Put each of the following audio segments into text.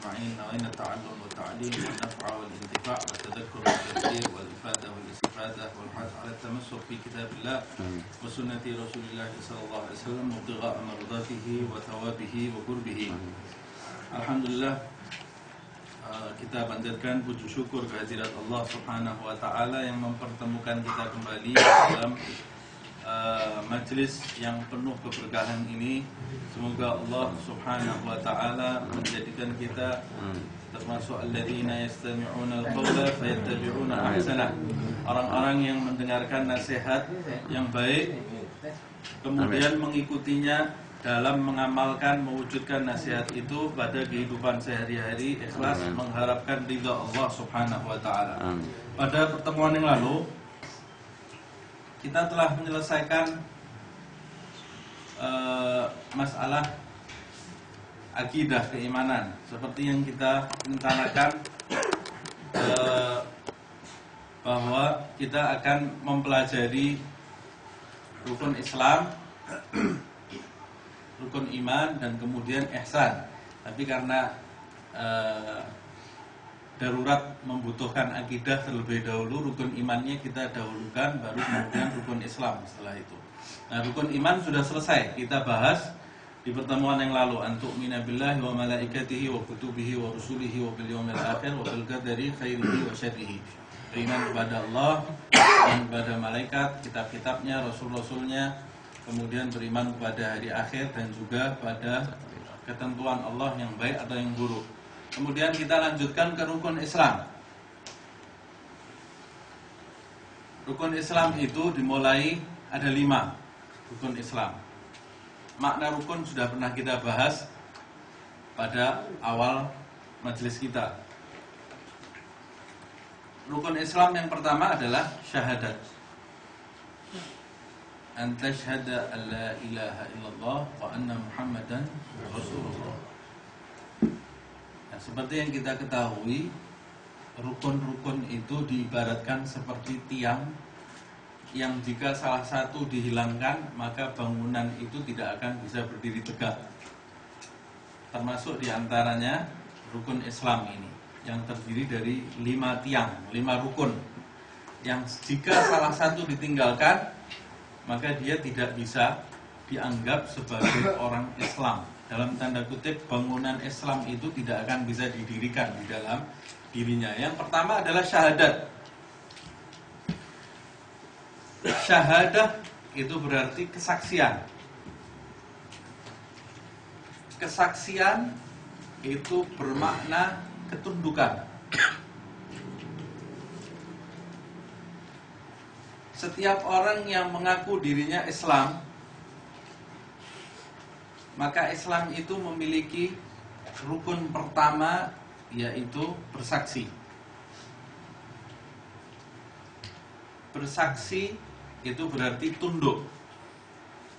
أجمعين نوينا التعلم والتعليم والنفع والانتفاع والتذكر والتذكير والإفادة والاستفادة والحث على التمسك في كتاب الله وسنة رسول الله صلى الله عليه وسلم وابتغاء مرضاته وثوابه وقربه. Alhamdulillah uh, kita panjatkan puji syukur kehadirat Allah Subhanahu wa taala yang mempertemukan kita kembali dalam uh, majlis yang penuh keberkahan ini. Semoga Allah Subhanahu wa taala menjadikan kita termasuk alladzina yastami'una al-qawla fayattabi'una ahsana. Orang-orang yang mendengarkan nasihat yang baik kemudian mengikutinya dalam mengamalkan mewujudkan nasihat itu pada kehidupan sehari-hari ikhlas mengharapkan ridha Allah Subhanahu wa taala. Pada pertemuan yang lalu kita telah menyelesaikan eh, masalah akidah keimanan seperti yang kita rencanakan eh, bahwa kita akan mempelajari rukun Islam rukun iman dan kemudian ihsan. Tapi karena eh, darurat membutuhkan akidah terlebih dahulu, rukun imannya kita dahulukan, baru kemudian rukun Islam setelah itu. Nah, rukun iman sudah selesai kita bahas di pertemuan yang lalu antuk minabillahi wa malaikatihi wa kutubihi wa rusulihi wa bil yaumil akhir wa bil qadari khairihi wa syarrihi. Beriman kepada Allah dan kepada malaikat, kitab-kitabnya, rasul-rasulnya, kemudian beriman kepada hari akhir dan juga pada ketentuan Allah yang baik atau yang buruk. Kemudian kita lanjutkan ke rukun Islam. Rukun Islam itu dimulai ada lima rukun Islam. Makna rukun sudah pernah kita bahas pada awal majelis kita. Rukun Islam yang pertama adalah syahadat an tashhada ilaha illallah wa anna muhammadan rasulullah seperti yang kita ketahui rukun-rukun itu diibaratkan seperti tiang yang jika salah satu dihilangkan maka bangunan itu tidak akan bisa berdiri tegak termasuk di antaranya rukun Islam ini yang terdiri dari lima tiang, lima rukun yang jika salah satu ditinggalkan maka dia tidak bisa dianggap sebagai orang Islam. Dalam tanda kutip bangunan Islam itu tidak akan bisa didirikan di dalam dirinya. Yang pertama adalah syahadat. Syahadat itu berarti kesaksian. Kesaksian itu bermakna ketundukan. Setiap orang yang mengaku dirinya Islam Maka Islam itu memiliki rukun pertama yaitu bersaksi. Bersaksi itu berarti tunduk.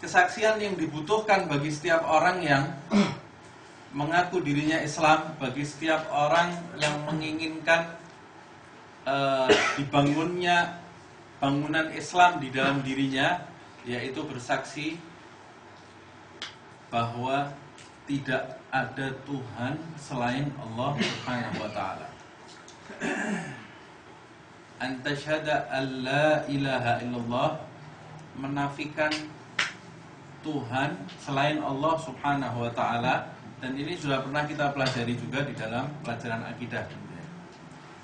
Kesaksian yang dibutuhkan bagi setiap orang yang mengaku dirinya Islam Bagi setiap orang yang menginginkan eh, dibangunnya bangunan Islam di dalam dirinya yaitu bersaksi bahwa tidak ada Tuhan selain Allah Subhanahu wa taala. Antasyhada alla ilaha illallah menafikan Tuhan selain Allah Subhanahu wa taala dan ini sudah pernah kita pelajari juga di dalam pelajaran akidah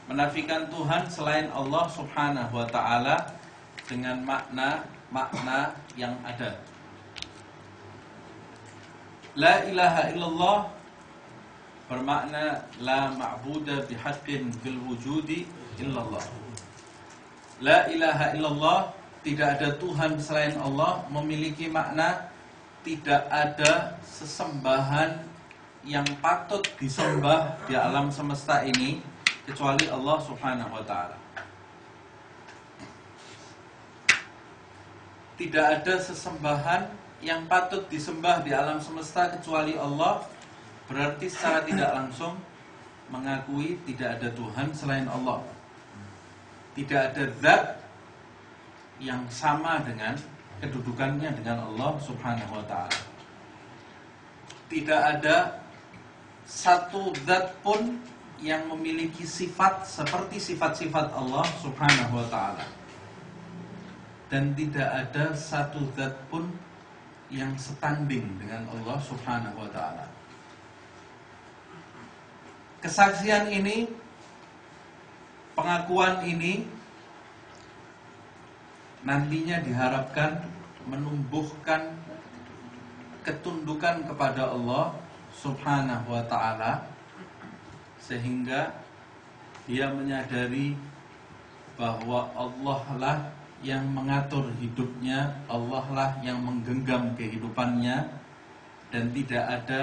menafikan Tuhan selain Allah Subhanahu wa taala dengan makna-makna yang ada. La ilaha illallah bermakna la ma'buda bihaqqin fil wujudi illallah. La ilaha illallah tidak ada Tuhan selain Allah memiliki makna tidak ada sesembahan yang patut disembah di alam semesta ini kecuali Allah Subhanahu wa taala. Tidak ada sesembahan yang patut disembah di alam semesta kecuali Allah, berarti secara tidak langsung mengakui tidak ada Tuhan selain Allah. Tidak ada zat yang sama dengan kedudukannya dengan Allah Subhanahu wa taala. Tidak ada satu zat pun yang memiliki sifat seperti sifat-sifat Allah Subhanahu wa taala. Dan tidak ada satu zat pun yang setanding dengan Allah Subhanahu wa taala. Kesaksian ini pengakuan ini nantinya diharapkan menumbuhkan ketundukan kepada Allah Subhanahu wa taala sehingga dia menyadari bahwa Allah lah yang mengatur hidupnya, Allah lah yang menggenggam kehidupannya dan tidak ada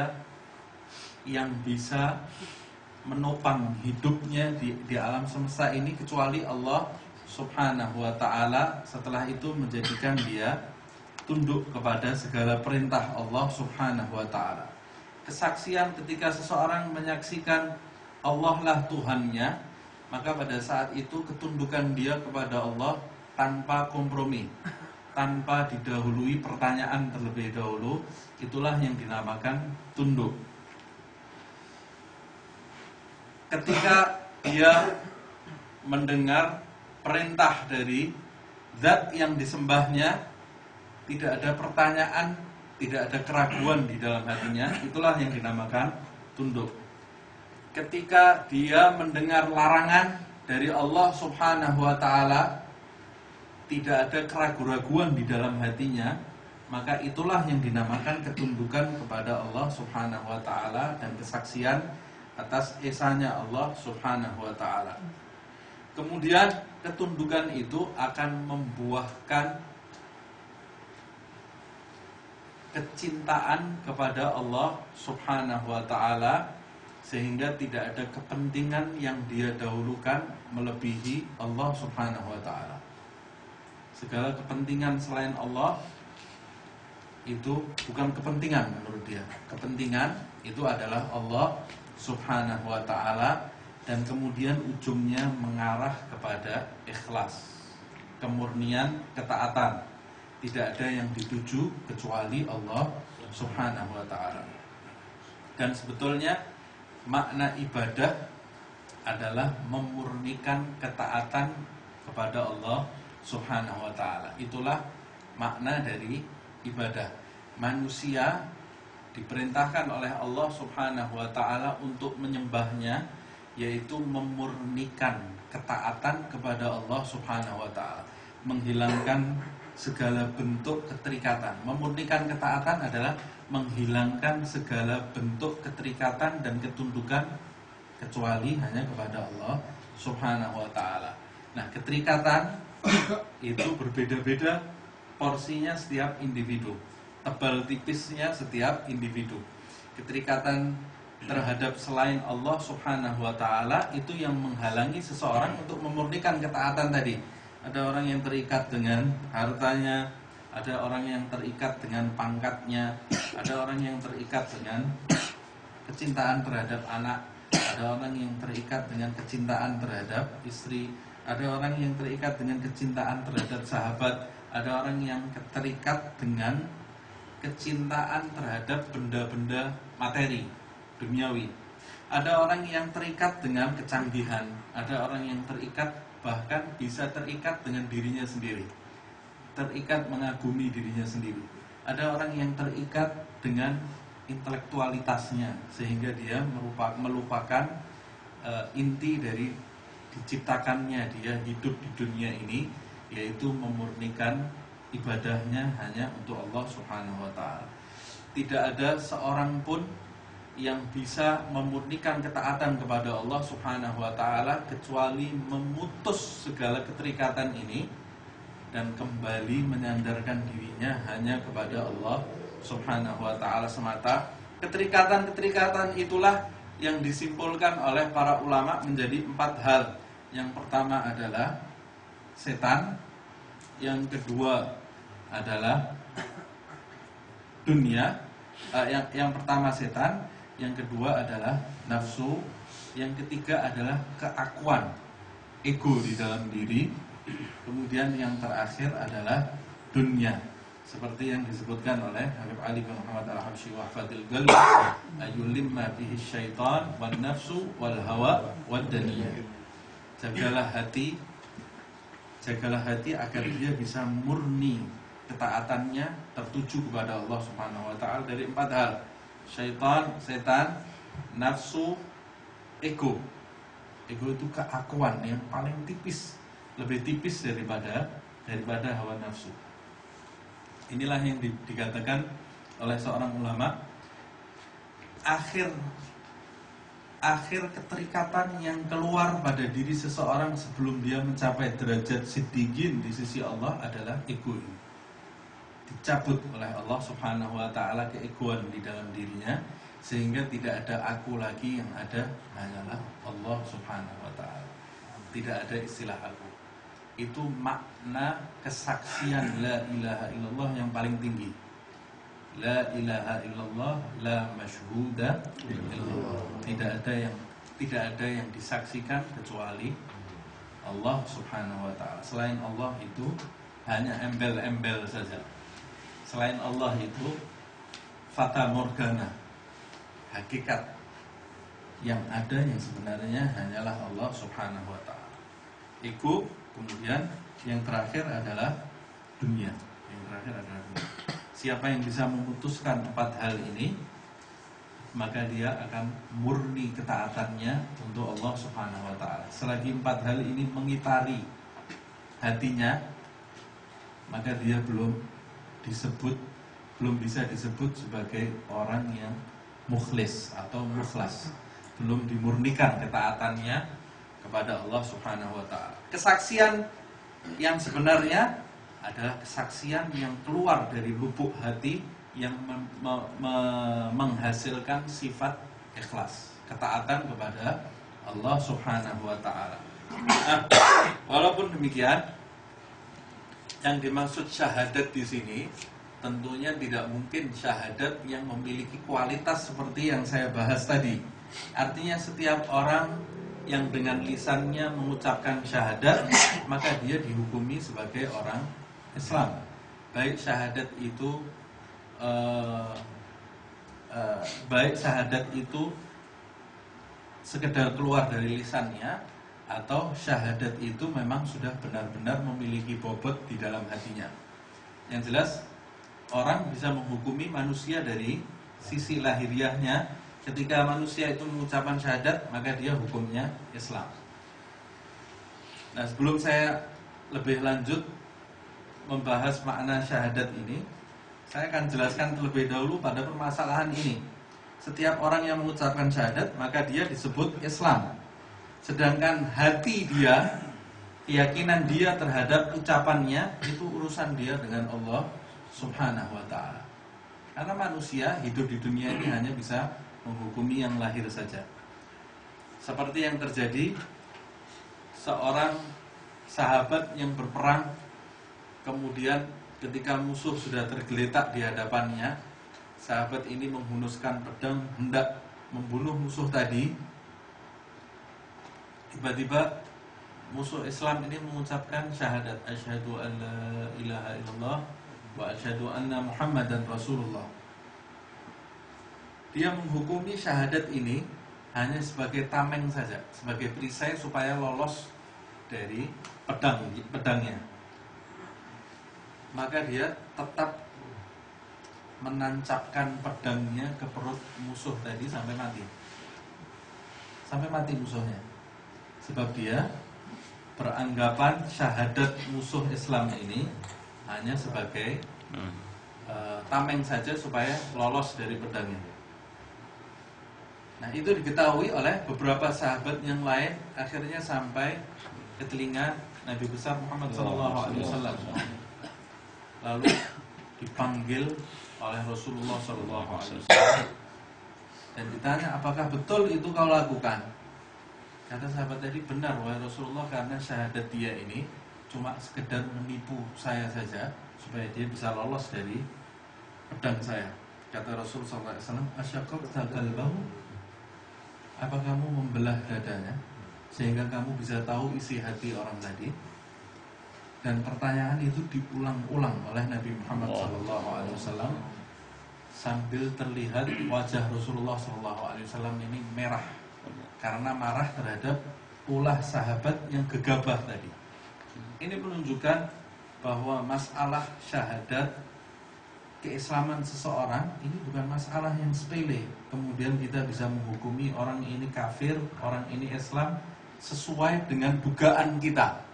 yang bisa menopang hidupnya di, di alam semesta ini kecuali Allah Subhanahu wa taala setelah itu menjadikan dia tunduk kepada segala perintah Allah Subhanahu wa taala. Kesaksian ketika seseorang menyaksikan Allah lah Tuhannya, maka pada saat itu ketundukan dia kepada Allah tanpa kompromi, tanpa didahului pertanyaan terlebih dahulu, itulah yang dinamakan tunduk. Ketika dia mendengar perintah dari zat yang disembahnya, tidak ada pertanyaan, tidak ada keraguan di dalam hatinya, itulah yang dinamakan tunduk. Ketika dia mendengar larangan dari Allah Subhanahu wa taala, tidak ada keraguan-raguan di dalam hatinya, maka itulah yang dinamakan ketundukan kepada Allah Subhanahu wa taala dan kesaksian atas esanya Allah Subhanahu wa taala. Kemudian ketundukan itu akan membuahkan kecintaan kepada Allah Subhanahu wa taala sehingga tidak ada kepentingan yang dia dahulukan melebihi Allah Subhanahu wa taala. Segala kepentingan selain Allah itu bukan kepentingan menurut dia. Kepentingan itu adalah Allah Subhanahu wa taala dan kemudian ujungnya mengarah kepada ikhlas, kemurnian, ketaatan. Tidak ada yang dituju kecuali Allah Subhanahu wa taala. Dan sebetulnya makna ibadah adalah memurnikan ketaatan kepada Allah Subhanahu wa taala. Itulah makna dari ibadah. Manusia diperintahkan oleh Allah Subhanahu wa taala untuk menyembahnya yaitu memurnikan ketaatan kepada Allah Subhanahu wa taala, menghilangkan segala bentuk keterikatan. Memurnikan ketaatan adalah menghilangkan segala bentuk keterikatan dan ketundukan kecuali hanya kepada Allah Subhanahu wa taala. Nah, keterikatan itu berbeda-beda porsinya setiap individu tebal tipisnya setiap individu. Keterikatan terhadap selain Allah Subhanahu wa taala itu yang menghalangi seseorang untuk memurnikan ketaatan tadi. Ada orang yang terikat dengan hartanya, ada orang yang terikat dengan pangkatnya, ada orang yang terikat dengan kecintaan terhadap anak, ada orang yang terikat dengan kecintaan terhadap istri, ada orang yang terikat dengan kecintaan terhadap sahabat, ada orang yang terikat dengan kecintaan terhadap benda-benda materi duniawi. Ada orang yang terikat dengan kecanggihan, ada orang yang terikat bahkan bisa terikat dengan dirinya sendiri. Terikat mengagumi dirinya sendiri. Ada orang yang terikat dengan intelektualitasnya sehingga dia melupakan uh, inti dari diciptakannya dia hidup di dunia ini yaitu memurnikan ibadahnya hanya untuk Allah Subhanahu wa taala. Tidak ada seorang pun yang bisa memurnikan ketaatan kepada Allah Subhanahu wa taala kecuali memutus segala keterikatan ini dan kembali menyandarkan dirinya hanya kepada Allah Subhanahu wa taala semata. Keterikatan-keterikatan itulah yang disimpulkan oleh para ulama menjadi empat hal. Yang pertama adalah setan, yang kedua adalah dunia. Uh, yang yang pertama setan yang kedua adalah nafsu yang ketiga adalah keakuan ego di dalam diri. Kemudian yang terakhir adalah dunia seperti yang disebutkan oleh Habib Ali bin Muhammad Al-Habsyi wa Fadil Gal ayulimma bihi syaitan wan nafsu wal hawa wad daniyah jagalah hati. Jagalah hati agar dia bisa murni ketaatannya tertuju kepada Allah Subhanahu wa taala. Dari empat hal. Syaitan setan nafsu ego. Ego itu keakuan yang paling tipis lebih tipis daripada daripada hawa nafsu. Inilah yang di, dikatakan oleh seorang ulama akhir akhir keterikatan yang keluar pada diri seseorang sebelum dia mencapai derajat siddiqin di sisi Allah adalah ego ini. Dicabut oleh Allah Subhanahu wa taala keegoan di dalam dirinya sehingga tidak ada aku lagi yang ada hanyalah Allah Subhanahu wa taala. Tidak ada istilah aku itu makna kesaksian la ilaha illallah yang paling tinggi. La ilaha illallah la masyhuda illallah. Tidak ada yang tidak ada yang disaksikan kecuali Allah Subhanahu wa taala. Selain Allah itu hanya embel-embel saja. Selain Allah itu fata morgana. Hakikat yang ada yang sebenarnya hanyalah Allah Subhanahu wa taala. Iku Kemudian yang terakhir adalah dunia. Yang terakhir adalah dunia. Siapa yang bisa memutuskan empat hal ini, maka dia akan murni ketaatannya untuk Allah Subhanahu wa taala. Selagi empat hal ini mengitari hatinya, maka dia belum disebut belum bisa disebut sebagai orang yang mukhlis atau mukhlas. Belum dimurnikan ketaatannya kepada Allah Subhanahu wa taala. Kesaksian yang sebenarnya adalah kesaksian yang keluar dari lubuk hati yang me me me menghasilkan sifat ikhlas, ketaatan kepada Allah Subhanahu wa taala. Nah, walaupun demikian yang dimaksud syahadat di sini tentunya tidak mungkin syahadat yang memiliki kualitas seperti yang saya bahas tadi. Artinya setiap orang yang dengan lisannya mengucapkan syahadat maka dia dihukumi sebagai orang Islam. Baik syahadat itu uh, uh, baik syahadat itu sekedar keluar dari lisannya atau syahadat itu memang sudah benar-benar memiliki bobot di dalam hatinya. Yang jelas orang bisa menghukumi manusia dari sisi lahiriahnya. Ketika manusia itu mengucapkan syahadat maka dia hukumnya Islam. Nah sebelum saya lebih lanjut membahas makna syahadat ini, saya akan jelaskan terlebih dahulu pada permasalahan ini. Setiap orang yang mengucapkan syahadat maka dia disebut Islam. Sedangkan hati dia, keyakinan dia terhadap ucapannya itu urusan dia dengan Allah Subhanahu wa taala. Karena manusia hidup di dunia ini hanya bisa menghukumi yang lahir saja. Seperti yang terjadi seorang sahabat yang berperang kemudian ketika musuh sudah tergeletak di hadapannya, sahabat ini menghunuskan pedang hendak membunuh musuh tadi. Tiba-tiba musuh Islam ini mengucapkan syahadat asyhadu an la ilaha illallah wa asyhadu anna muhammadan rasulullah dia menghukumi syahadat ini hanya sebagai tameng saja, sebagai perisai supaya lolos dari pedang pedangnya. Maka dia tetap menancapkan pedangnya ke perut musuh tadi sampai mati. Sampai mati musuhnya. Sebab dia beranggapan syahadat musuh Islam ini hanya sebagai uh, tameng saja supaya lolos dari pedangnya. Nah itu diketahui oleh beberapa sahabat yang lain akhirnya sampai ke telinga Nabi besar Muhammad SAW. Lalu dipanggil oleh Rasulullah SAW dan ditanya apakah betul itu kau lakukan? Kata sahabat tadi benar wahai Rasulullah karena syahadat dia ini cuma sekedar menipu saya saja supaya dia bisa lolos dari pedang saya. Kata Rasulullah SAW, asyakok tagal bau apa kamu membelah dadanya sehingga kamu bisa tahu isi hati orang tadi? Dan pertanyaan itu diulang-ulang oleh Nabi Muhammad SAW sambil terlihat wajah Rasulullah SAW ini merah karena marah terhadap ulah sahabat yang gegabah tadi. Ini menunjukkan bahwa masalah syahadat keislaman seseorang ini bukan masalah yang sepele. Kemudian kita bisa menghukumi orang ini kafir, orang ini Islam sesuai dengan dugaan kita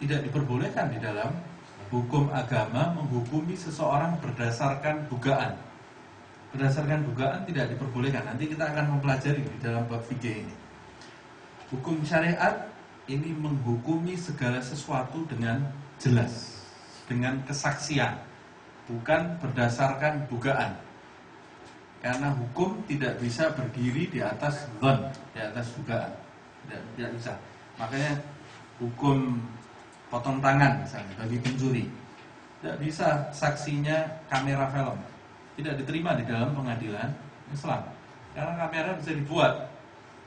tidak diperbolehkan di dalam hukum agama menghukumi seseorang berdasarkan dugaan. Berdasarkan dugaan tidak diperbolehkan. Nanti kita akan mempelajari di dalam bab fikih ini. Hukum syariat ini menghukumi segala sesuatu dengan jelas, dengan kesaksian, bukan berdasarkan dugaan. Karena hukum tidak bisa berdiri di atas zon, di atas dugaan. Tidak, tidak bisa. Makanya hukum potong tangan misalnya bagi pencuri. Tidak bisa saksinya kamera film. Tidak diterima di dalam pengadilan Islam. Karena kamera bisa dibuat.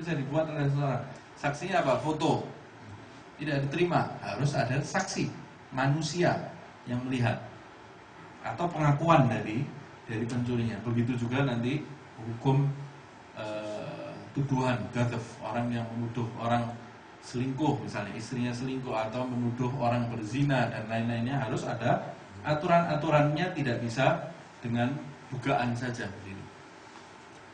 Bisa dibuat oleh seseorang. Saksinya apa? Foto. Tidak diterima. Harus ada saksi manusia yang melihat atau pengakuan dari dari pencurinya. Begitu juga nanti hukum e, tuduhan gadaf orang yang menuduh orang selingkuh misalnya istrinya selingkuh atau menuduh orang berzina dan lain-lainnya harus ada aturan-aturannya tidak bisa dengan dugaan saja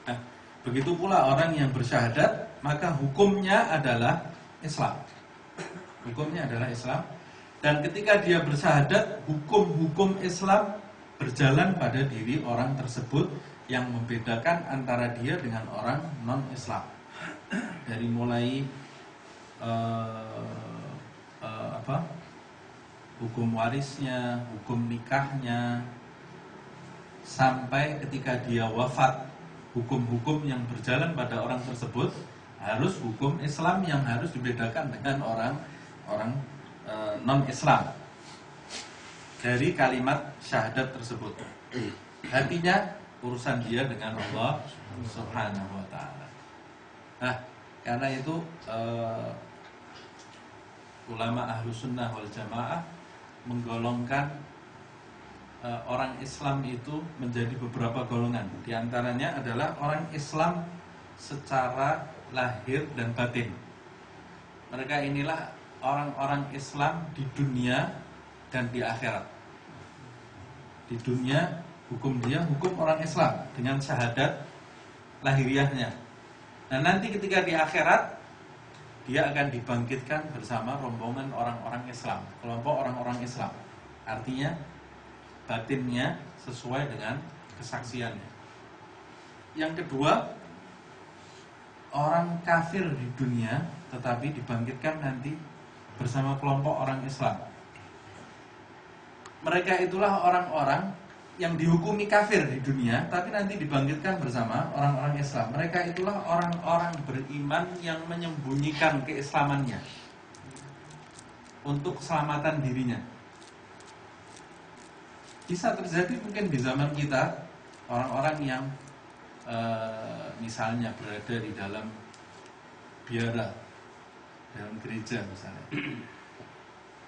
Nah, begitu pula orang yang bersyahadat maka hukumnya adalah Islam. Hukumnya adalah Islam dan ketika dia bersyahadat hukum-hukum Islam berjalan pada diri orang tersebut yang membedakan antara dia dengan orang non-Islam. Dari mulai uh, uh, apa hukum warisnya, hukum nikahnya, sampai ketika dia wafat, hukum-hukum yang berjalan pada orang tersebut harus hukum Islam yang harus dibedakan dengan orang orang e, uh, non Islam dari kalimat syahadat tersebut. Artinya urusan dia dengan Allah Subhanahu wa taala. Nah, karena itu ulama ahlu sunnah wal jamaah menggolongkan uh, orang Islam itu menjadi beberapa golongan. Di antaranya adalah orang Islam secara lahir dan batin. Mereka inilah orang-orang Islam di dunia dan di akhirat. Di dunia hukum dia hukum orang Islam dengan syahadat lahiriahnya. Nah nanti ketika di akhirat dia akan dibangkitkan bersama rombongan orang-orang Islam, kelompok orang-orang Islam. Artinya batinnya sesuai dengan kesaksiannya. Yang kedua, orang kafir di dunia tetapi dibangkitkan nanti bersama kelompok orang Islam. Mereka itulah orang-orang yang dihukumi kafir di dunia tapi nanti dibangkitkan bersama orang-orang Islam. Mereka itulah orang-orang beriman yang menyembunyikan keislamannya untuk keselamatan dirinya. Bisa terjadi mungkin di zaman kita orang-orang yang e, misalnya berada di dalam biara dalam gereja misalnya.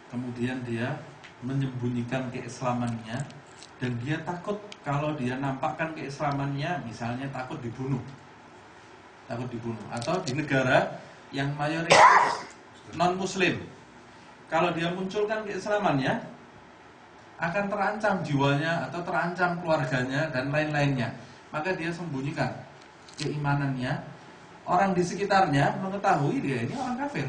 Kemudian dia menyembunyikan keislamannya dan dia takut kalau dia nampakkan keislamannya misalnya takut dibunuh. Takut dibunuh. Atau di negara yang mayoritas non muslim kalau dia munculkan keislamannya akan terancam jiwanya atau terancam keluarganya dan lain-lainnya. Maka dia sembunyikan keimanannya. Orang di sekitarnya mengetahui dia ini orang kafir.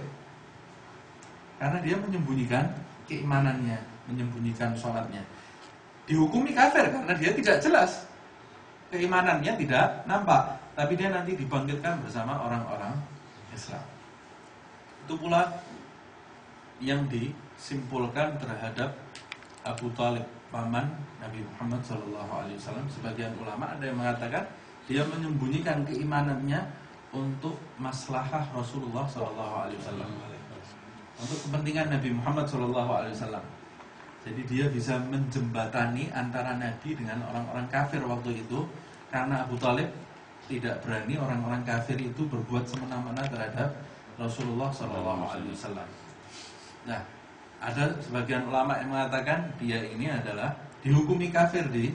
Karena dia menyembunyikan keimanannya menyembunyikan sholatnya. Dihukumi kafir karena dia tidak jelas. Keimanannya tidak nampak tapi dia nanti dibangkitkan bersama orang-orang Islam. Itu pula yang disimpulkan terhadap Abu Talib paman Nabi Muhammad SAW sebagian ulama ada yang mengatakan dia menyembunyikan keimanannya untuk maslahah Rasulullah SAW untuk kepentingan Nabi Muhammad SAW jadi dia bisa menjembatani antara Nabi dengan orang-orang kafir waktu itu karena Abu Talib tidak berani orang-orang kafir itu berbuat semena-mena terhadap Rasulullah SAW. Nah, Ada sebagian ulama yang mengatakan dia ini adalah dihukumi kafir di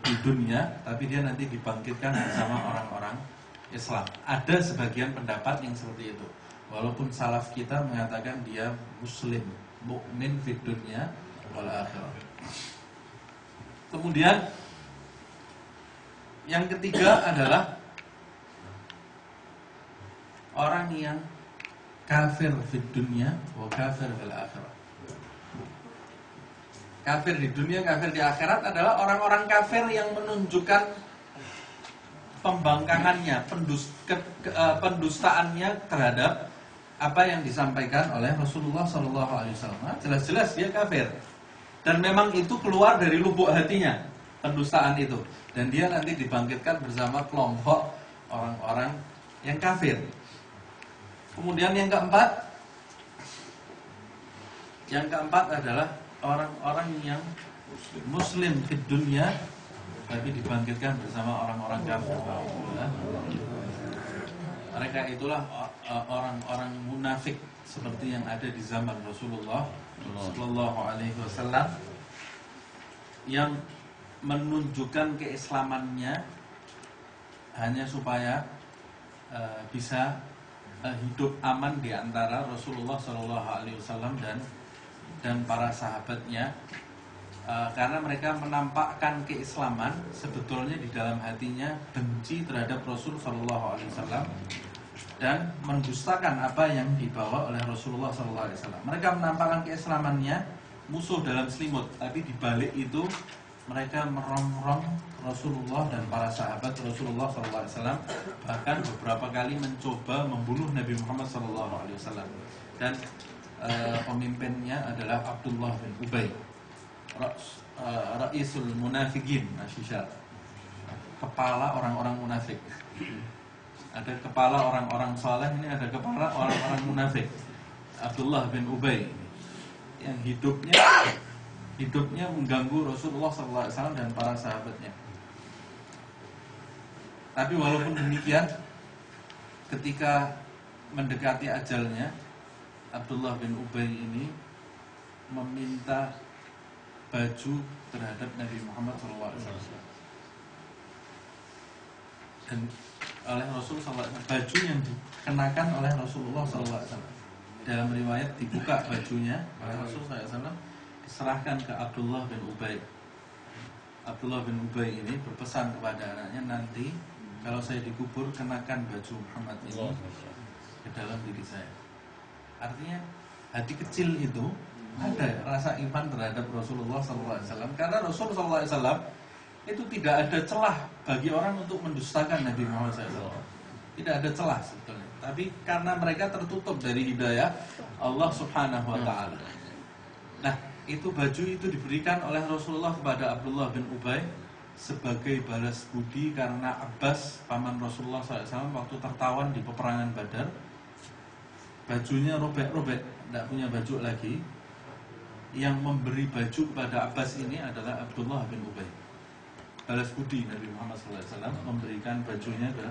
di dunia, tapi dia nanti dibangkitkan bersama orang-orang Islam. Ada sebagian pendapat yang seperti itu. Walaupun salaf kita mengatakan dia muslim, mukmin di dunia wal akhirah. Kemudian yang ketiga adalah orang yang kafir di dunia wa kafir fil akhirah. Kafir di dunia, kafir di akhirat adalah orang-orang kafir yang menunjukkan pembangkangannya, pendus, ke, ke, uh, pendustaannya terhadap apa yang disampaikan oleh Rasulullah Shallallahu Alaihi Wasallam. Jelas-jelas dia kafir. Dan memang itu keluar dari lubuk hatinya pendustaan itu. Dan dia nanti dibangkitkan bersama kelompok orang-orang yang kafir. Kemudian yang keempat, yang keempat adalah orang-orang yang muslim di dunia tapi dibangkitkan bersama orang-orang kafir. Mereka itulah orang-orang munafik seperti yang ada di zaman Rasulullah Shallallahu Alaihi Wasallam yang menunjukkan keislamannya hanya supaya uh, bisa uh, hidup aman di antara Rasulullah Shallallahu Alaihi Wasallam dan dan para sahabatnya uh, karena mereka menampakkan keislaman sebetulnya di dalam hatinya benci terhadap Rasul Shallallahu Alaihi Wasallam dan mendustakan apa yang dibawa oleh Rasulullah Wasallam. Mereka menampakkan keislamannya musuh dalam selimut, tapi di balik itu mereka merongrong Rasulullah dan para sahabat Rasulullah SAW bahkan beberapa kali mencoba membunuh Nabi Muhammad SAW dan e, pemimpinnya adalah Abdullah bin Ubay eh, Raisul Munafikin kepala orang-orang munafik ada kepala orang-orang saleh ini ada kepala orang-orang munafik Abdullah bin Ubay yang hidupnya hidupnya mengganggu Rasulullah SAW dan para sahabatnya. Tapi walaupun demikian, ketika mendekati ajalnya, Abdullah bin Ubay ini meminta baju terhadap Nabi Muhammad SAW. Dan oleh Rasul SAW, baju yang dikenakan oleh Rasulullah SAW. Dalam riwayat dibuka bajunya oleh Rasul SAW serahkan ke Abdullah bin Ubay. Abdullah bin Ubay ini berpesan kepada anaknya nanti kalau saya dikubur kenakan baju Muhammad ini ke dalam diri saya. Artinya hati kecil itu ada rasa iman terhadap Rasulullah SAW karena Rasulullah SAW itu tidak ada celah bagi orang untuk mendustakan Nabi Muhammad SAW. Tidak ada celah sebetulnya. Tapi karena mereka tertutup dari hidayah Allah Subhanahu Wa Taala. Nah, itu baju itu diberikan oleh Rasulullah kepada Abdullah bin Ubay sebagai balas budi karena Abbas paman Rasulullah SAW waktu tertawan di peperangan Badar bajunya robek-robek tidak punya baju lagi yang memberi baju kepada Abbas ini adalah Abdullah bin Ubay balas budi Nabi Muhammad SAW memberikan bajunya ke,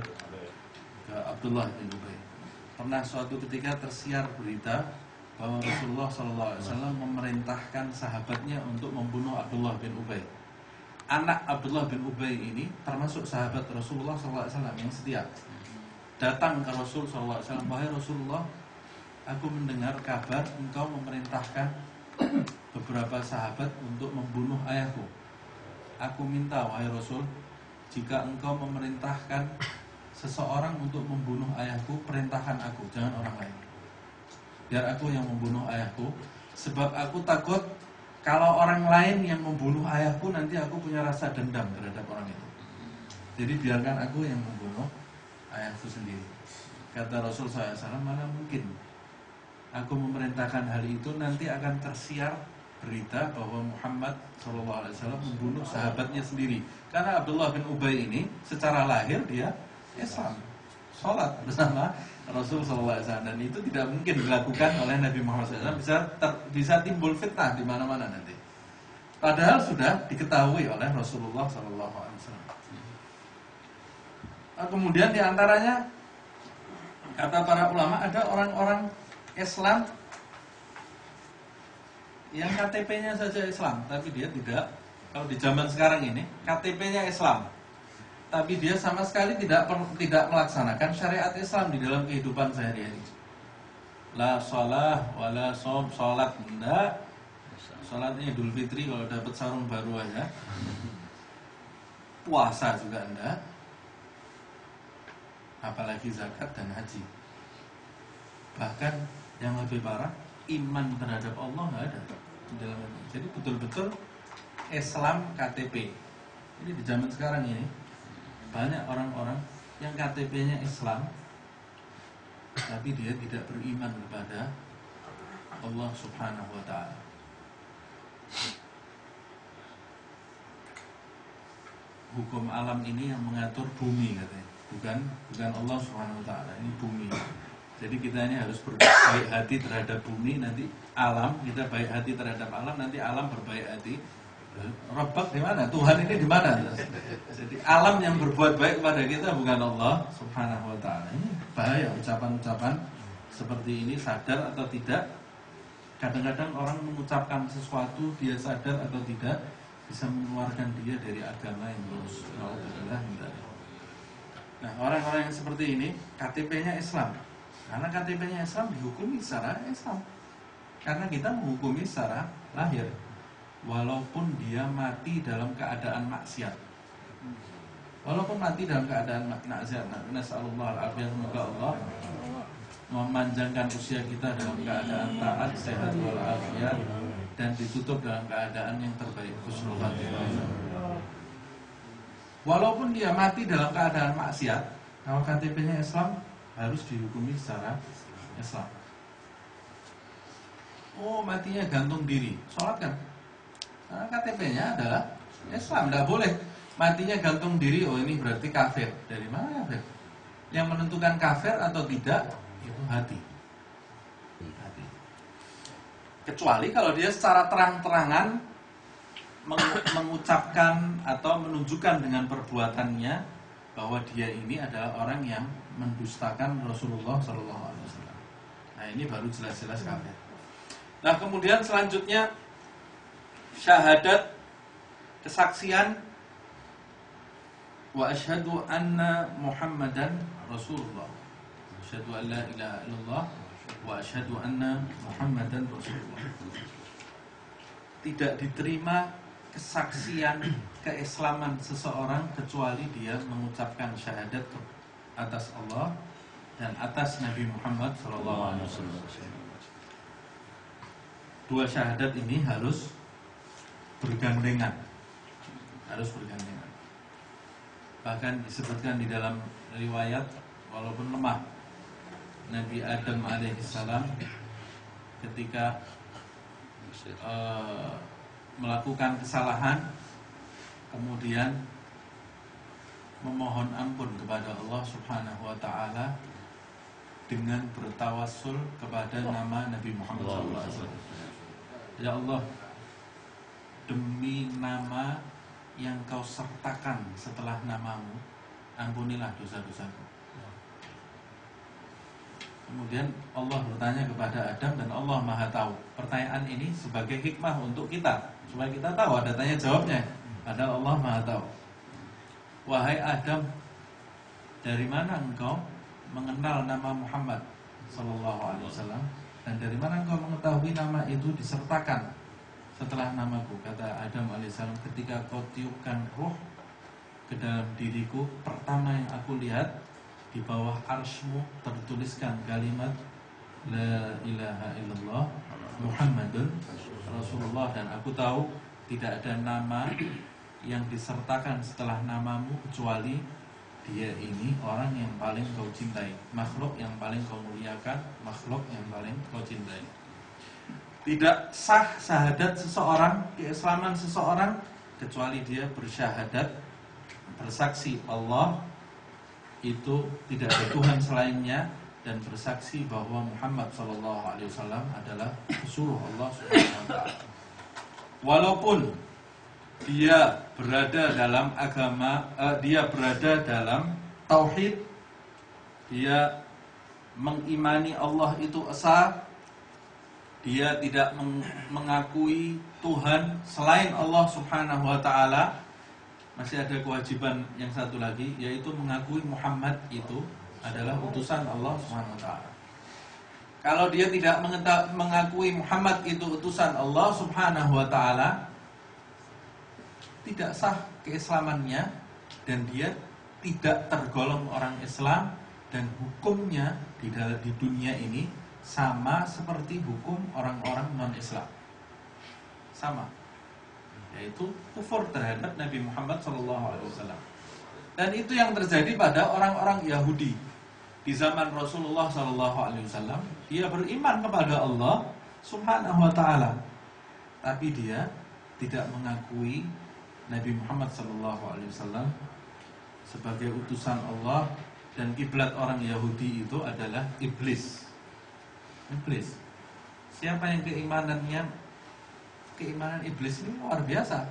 ke Abdullah bin Ubay pernah suatu ketika tersiar berita bahwa Rasulullah SAW memerintahkan sahabatnya untuk membunuh Abdullah bin Ubay. Anak Abdullah bin Ubay ini termasuk sahabat Rasulullah SAW yang setia. Datang ke Rasul SAW, wahai Rasulullah, aku mendengar kabar engkau memerintahkan beberapa sahabat untuk membunuh ayahku. Aku minta, wahai Rasul, jika engkau memerintahkan seseorang untuk membunuh ayahku, perintahkan aku, jangan orang lain. Biar aku yang membunuh ayahku. Sebab aku takut kalau orang lain yang membunuh ayahku nanti aku punya rasa dendam terhadap orang itu. Jadi biarkan aku yang membunuh ayahku sendiri. Kata Rasul SAW mana mungkin aku memerintahkan hal itu nanti akan tersiar berita bahwa Muhammad SAW membunuh sahabatnya sendiri karena Abdullah bin Ubay ini secara lahir dia Islam sholat bersama Rasul SAW dan itu tidak mungkin dilakukan oleh Nabi Muhammad SAW bisa ter, bisa timbul fitnah di mana-mana nanti. Padahal sudah diketahui oleh Rasulullah SAW. Nah, kemudian di antaranya kata para ulama ada orang-orang Islam yang KTP-nya saja Islam, tapi dia tidak kalau di zaman sekarang ini KTP-nya Islam, tapi dia sama sekali tidak tidak melaksanakan syariat Islam di dalam kehidupan sehari-hari. La sholah, wala som, sholat enggak. Sholatnya Idul Fitri kalau dapat sarung baru aja. Puasa juga enggak. Apalagi zakat dan haji. Bahkan yang lebih parah, iman terhadap Allah nggak ada di dalam itu. Jadi betul-betul Islam KTP. Ini di zaman sekarang ini banyak orang-orang yang KTP-nya Islam, tapi dia tidak beriman kepada Allah Subhanahu wa taala. Hukum alam ini yang mengatur bumi katanya, bukan bukan Allah Subhanahu wa taala. Ini bumi. Jadi kita ini harus berbaik hati terhadap bumi, nanti alam kita baik hati terhadap alam, nanti alam berbaik hati. Rabbak di mana? Tuhan ini di mana? Jadi alam yang berbuat baik kepada kita bukan Allah Subhanahu wa taala. Ini bahaya ucapan-ucapan seperti ini sadar atau tidak. Kadang-kadang orang mengucapkan sesuatu dia sadar atau tidak bisa mengeluarkan dia dari agama yang lurus. Nah, orang-orang yang seperti ini KTP-nya Islam. Karena KTP-nya Islam dihukumi secara Islam. Karena kita menghukumi secara lahir. Walaupun dia mati dalam keadaan maksiat. Walaupun mati dalam keadaan maksiat. Nasallallahu alaihi semoga Allah memanjangkan usia kita dalam keadaan taat, sehat walafiat dan ditutup dalam keadaan yang terbaik husnul Walaupun dia mati dalam keadaan maksiat, kalau KTP-nya Islam, harus dihukumi secara Islam. Oh matinya gantung diri, sholat kan? Karena KTP-nya adalah Islam, tidak boleh matinya gantung diri. Oh ini berarti kafir. Dari mana kafir? Yang menentukan kafir atau tidak itu hati. Hati. Kecuali kalau dia secara terang-terangan mengucapkan atau menunjukkan dengan perbuatannya bahwa dia ini adalah orang yang mendustakan Rasulullah Shallallahu Alaihi Wasallam. Nah ini baru jelas-jelas kafir. Nah kemudian selanjutnya syahadat kesaksian wa asyhadu anna Muhammadan Rasulullah. Asyhadu an la ilaha illallah wa asyhadu anna Muhammadan Rasulullah. Tidak diterima kesaksian keislaman seseorang kecuali dia mengucapkan syahadat atas Allah dan atas Nabi Muhammad SAW. Dua syahadat ini harus bergandengan, harus bergandengan. Bahkan disebutkan di dalam riwayat walaupun lemah Nabi Adam alaihissalam ketika uh, melakukan kesalahan kemudian memohon ampun kepada Allah Subhanahu wa taala dengan bertawassul kepada nama Nabi Muhammad SAW. Ya Allah, demi nama yang kau sertakan setelah namamu, ampunilah dosa-dosaku. Kemudian Allah bertanya kepada Adam dan Allah Maha Tahu. Pertanyaan ini sebagai hikmah untuk kita supaya kita tahu ada tanya jawabnya. Padahal Allah Maha Tahu. Wahai Adam, dari mana engkau mengenal nama Muhammad Sallallahu Alaihi Wasallam? Dan dari mana engkau mengetahui nama itu disertakan setelah namaku? Kata Adam alaihissalam ketika kau tiupkan roh ke dalam diriku pertama yang aku lihat di bawah arsmu tertuliskan kalimat la ilaha illallah Muhammadun Rasulullah. Dan aku tahu tidak ada nama yang disertakan setelah namamu kecuali dia ini orang yang paling kau cintai, makhluk yang paling kau muliakan, makhluk yang paling kau cintai. Tidak sah syahadat seseorang, keislaman seseorang kecuali dia bersyahadat bersaksi Allah itu tidak ada Tuhan selainnya dan bersaksi bahwa Muhammad SAW adalah suruh Allah Subhanahu Walaupun dia berada dalam agama, uh, dia berada dalam tauhid, dia mengimani Allah itu esa, dia tidak mengakui Tuhan selain Allah Subhanahu wa taala, masih ada kewajiban yang satu lagi yaitu mengakui Muhammad itu adalah utusan Allah Subhanahu wa taala. Kalau dia tidak mengakui Muhammad itu utusan Allah Subhanahu wa taala, tidak sah keislamannya dan dia tidak tergolong orang Islam dan hukumnya di dalam di dunia ini sama seperti hukum orang-orang non-Islam. Sama. Yaitu kufur terhadap Nabi Muhammad SAW. Dan itu yang terjadi pada orang-orang Yahudi di zaman Rasulullah SAW. Dia beriman kepada Allah Subhanahu Wa Taala, tapi dia tidak mengakui Nabi Muhammad SAW sebagai utusan Allah dan kiblat orang Yahudi itu adalah iblis iblis. Siapa yang keimanannya keimanan iblis ini luar biasa.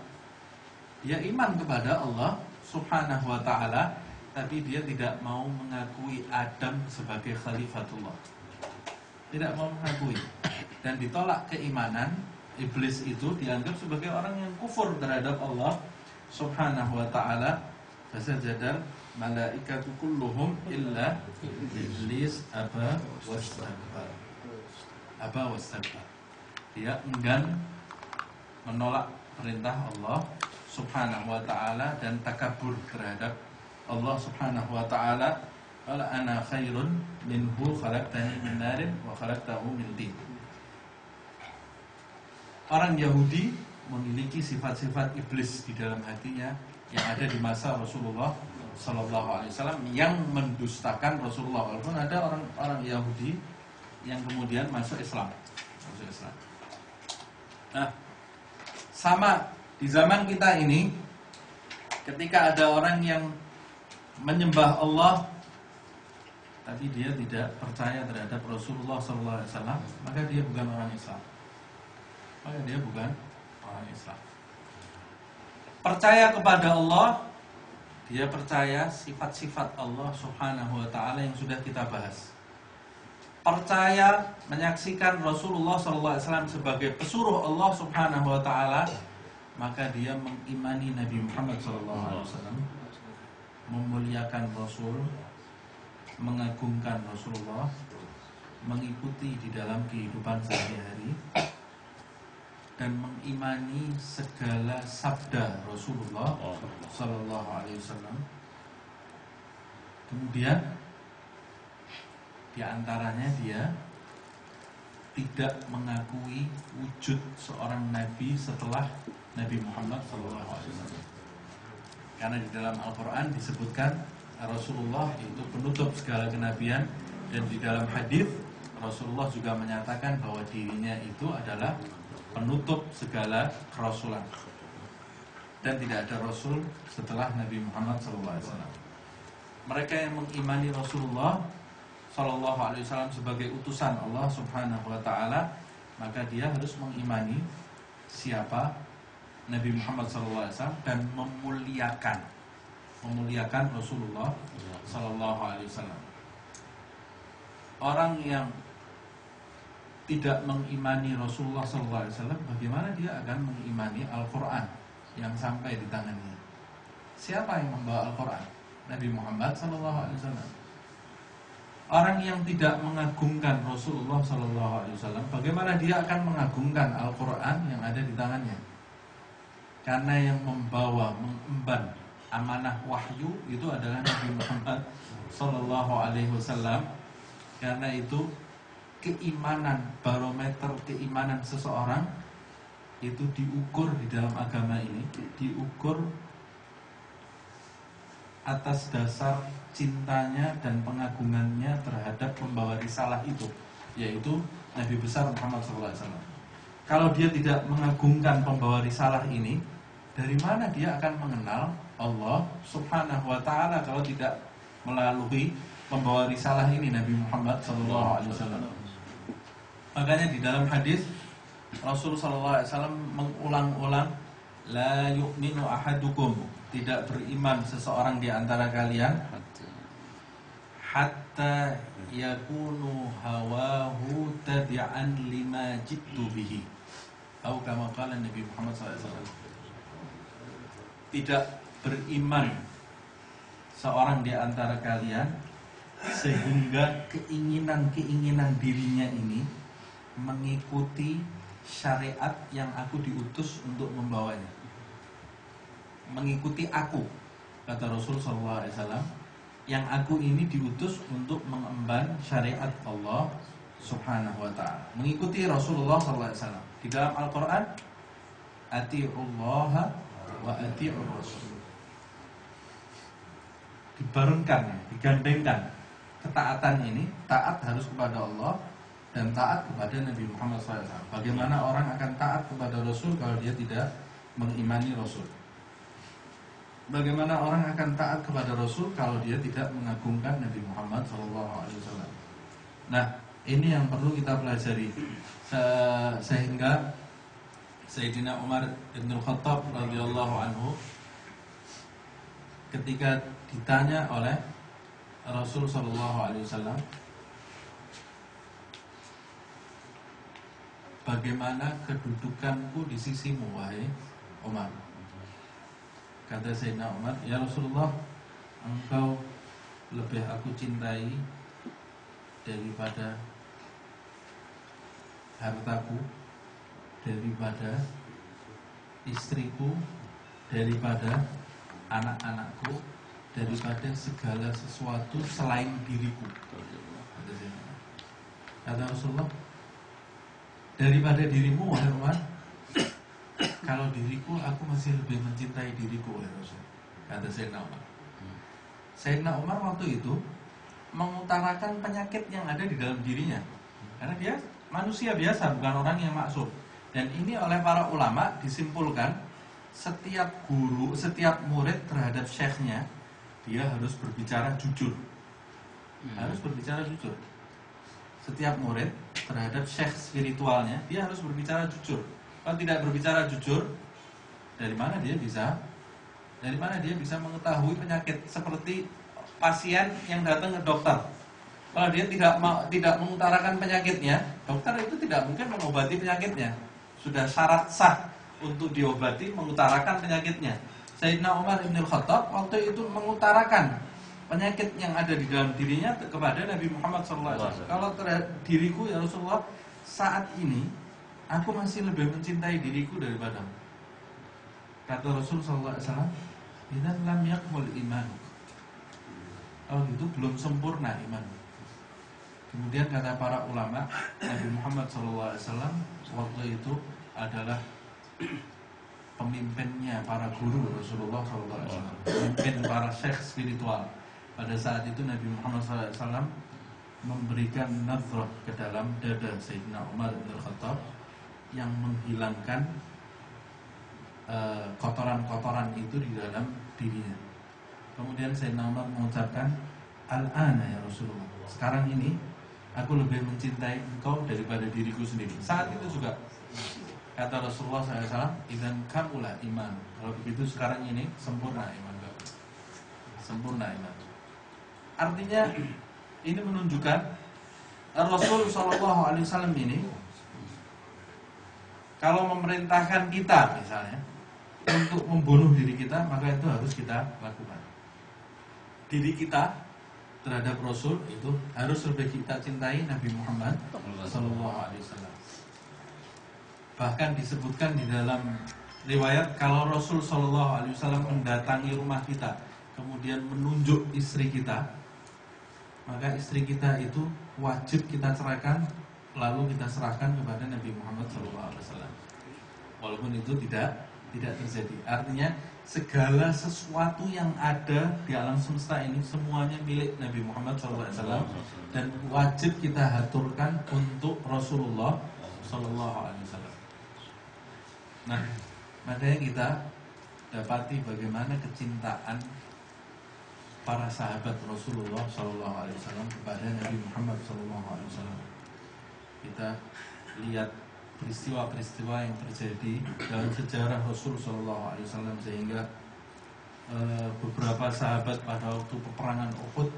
Dia iman kepada Allah Subhanahu wa taala tapi dia tidak mau mengakui Adam sebagai khalifatullah. Tidak mau mengakui dan ditolak keimanan iblis itu dianggap sebagai orang yang kufur terhadap Allah Subhanahu wa taala. Fasajadal malaikatu kulluhum illa iblis aba wastakbar aba wastakbar. Dia enggan menolak perintah Allah Subhanahu wa taala dan takabur terhadap Allah Subhanahu wa taala. Qala ana khairun minhu khalaqtani min narin wa khalaqtahu min tin. Orang Yahudi memiliki sifat-sifat iblis di dalam hatinya yang ada di masa Rasulullah Sallallahu Alaihi Wasallam yang mendustakan Rasulullah. Walaupun ada orang-orang Yahudi yang kemudian masuk Islam. Masuk Islam. Nah, sama di zaman kita ini ketika ada orang yang menyembah Allah tapi dia tidak percaya terhadap Rasulullah SAW, maka dia bukan orang Islam. Maka dia bukan orang Islam. Percaya kepada Allah, dia percaya sifat-sifat Allah Subhanahu wa taala yang sudah kita bahas percaya menyaksikan Rasulullah SAW sebagai pesuruh Allah Subhanahu Wa Taala, maka dia mengimani Nabi Muhammad SAW, memuliakan Rasul, mengagungkan Rasulullah, mengikuti di dalam kehidupan sehari-hari, dan mengimani segala sabda Rasulullah Sallallahu Alaihi Wasallam. Kemudian di antaranya dia tidak mengakui wujud seorang nabi setelah Nabi Muhammad SAW. Karena di dalam Al-Quran disebutkan Rasulullah itu penutup segala kenabian dan di dalam hadis Rasulullah juga menyatakan bahwa dirinya itu adalah penutup segala kerasulan dan tidak ada Rasul setelah Nabi Muhammad SAW. Mereka yang mengimani Rasulullah Wasallam sebagai utusan Allah Subhanahu Wa Taala maka dia harus mengimani siapa Nabi Muhammad SAW dan memuliakan memuliakan Rasulullah Wasallam. Orang yang tidak mengimani Rasulullah SAW, bagaimana dia akan mengimani Al-Quran yang sampai di tangannya? Siapa yang membawa Al-Quran? Nabi Muhammad SAW. Orang yang tidak mengagungkan Rasulullah Wasallam, bagaimana dia akan mengagungkan Al-Quran yang ada di tangannya? Karena yang membawa, mengemban amanah wahyu itu adalah Nabi Muhammad Wasallam. Karena itu keimanan, barometer keimanan seseorang itu diukur di dalam agama ini, diukur atas dasar cintanya dan pengagungannya terhadap pembawa risalah itu yaitu Nabi besar Muhammad SAW. Kalau dia tidak mengagungkan pembawa risalah ini, dari mana dia akan mengenal Allah Subhanahu wa taala kalau tidak melalui pembawa risalah ini Nabi Muhammad SAW. Makanya di dalam hadis Rasulullah SAW mengulang-ulang la yu'minu ahadukum. Tidak beriman seseorang di antara kalian hatta yakunu hawahu tabi'an lima jittu bihi. Atau kama qala Nabi Muhammad SAW tidak beriman seorang di antara kalian sehingga keinginan-keinginan dirinya ini mengikuti syariat yang aku diutus untuk membawanya mengikuti aku kata Rasul SAW yang aku ini diutus untuk mengemban syariat Allah Subhanahu wa taala. Mengikuti Rasulullah SAW. Di dalam Al-Qur'an atiullaha wa atiur rasul. Dibarengkan, digandengkan ketaatan ini, taat harus kepada Allah dan taat kepada Nabi Muhammad SAW. Bagaimana orang akan taat kepada Rasul kalau dia tidak mengimani Rasul? Bagaimana orang akan taat kepada Rasul kalau dia tidak mengagungkan Nabi Muhammad SAW? Nah, ini yang perlu kita pelajari sehingga Sayyidina Umar bin Khattab radhiyallahu anhu ketika ditanya oleh Rasul Shallallahu Alaihi Wasallam bagaimana kedudukanku di sisimu wahai Umar Kata Sayyidina Umar, Ya Rasulullah, engkau lebih aku cintai daripada hartaku, daripada istriku, daripada anak-anakku, daripada segala sesuatu selain diriku. Kata Rasulullah, daripada dirimu, wahai Umar, kalau diriku aku masih lebih mencintai diriku oleh Rasul. Kata Sayyidina Umar. Sayyidina Umar waktu itu mengutarakan penyakit yang ada di dalam dirinya. Karena dia manusia biasa bukan orang yang maksud dan ini oleh para ulama disimpulkan setiap guru setiap murid terhadap syekhnya dia harus berbicara jujur. Hmm. harus berbicara jujur. Setiap murid terhadap syekh spiritualnya dia harus berbicara jujur kalau tidak berbicara jujur, dari mana dia bisa dari mana dia bisa mengetahui penyakit seperti pasien yang datang ke dokter. Kalau dia tidak tidak mengutarakan penyakitnya, dokter itu tidak mungkin mengobati penyakitnya. Sudah syarat sah untuk diobati mengutarakan penyakitnya. Sayyidina Umar bin Khattab waktu itu mengutarakan penyakit yang ada di dalam dirinya kepada Nabi Muhammad SAW. Kalau diriku ya Rasulullah saat ini Aku masih lebih mencintai diriku daripada Kata Rasul SAW Idan lam yakmul iman. Kalau itu belum sempurna iman. Kemudian kata para ulama Nabi Muhammad SAW Waktu itu adalah Pemimpinnya para guru Rasulullah SAW Pemimpin para syekh spiritual Pada saat itu Nabi Muhammad SAW Memberikan nazrah ke dalam dada Sayyidina Umar bin Khattab yang menghilangkan eh, kotoran-kotoran uh, itu di dalam dirinya. Kemudian saya Umar mengucapkan Al-ana ya Rasulullah. Sekarang ini aku lebih mencintai engkau daripada diriku sendiri. Saat itu juga kata Rasulullah SAW, "Idan kamulah iman." Kalau begitu sekarang ini sempurna iman. Sempurna iman. Artinya ini menunjukkan Rasul Shallallahu Alaihi Wasallam ini kalau memerintahkan kita misalnya untuk membunuh diri kita, maka itu harus kita lakukan. Diri kita terhadap Rasul itu harus lebih kita cintai Nabi Muhammad Sallallahu Alaihi Wasallam. Bahkan disebutkan di dalam riwayat kalau Rasul Sallallahu Alaihi Wasallam mendatangi rumah kita, kemudian menunjuk istri kita, maka istri kita itu wajib kita ceraikan lalu kita serahkan kepada Nabi Muhammad SAW. Walaupun itu tidak tidak terjadi. Artinya segala sesuatu yang ada di alam semesta ini semuanya milik Nabi Muhammad SAW dan wajib kita haturkan untuk Rasulullah SAW. Nah, makanya kita dapati bagaimana kecintaan para sahabat Rasulullah SAW kepada Nabi Muhammad SAW kita lihat peristiwa-peristiwa yang terjadi dalam sejarah Rasul Shallallahu Alaihi Wasallam sehingga e, beberapa sahabat pada waktu peperangan Uhud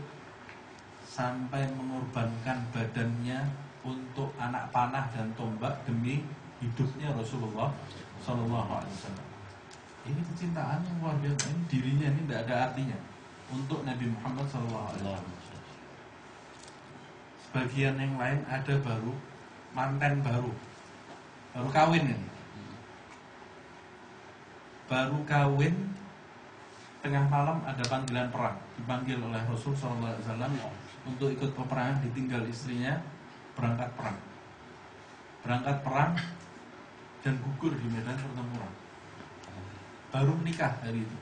sampai mengorbankan badannya untuk anak panah dan tombak demi hidupnya Rasulullah Shallallahu Alaihi Wasallam. Ini kecintaan yang luar biasa. Ini dirinya ini tidak ada artinya untuk Nabi Muhammad Wasallam. Sebagian yang lain ada baru manten baru, baru kawin ini, baru kawin tengah malam ada panggilan perang, dipanggil oleh Rasul Wasallam untuk ikut peperangan, ditinggal istrinya berangkat perang, berangkat perang dan gugur di medan pertempuran. Baru menikah hari itu